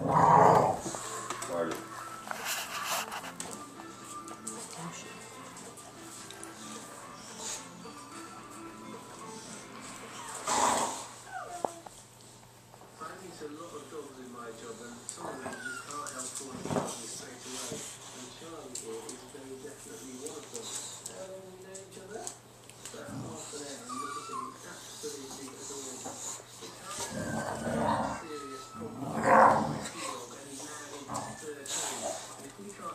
Sorry. I.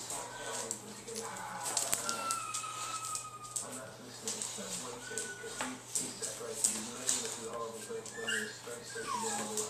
Thank you.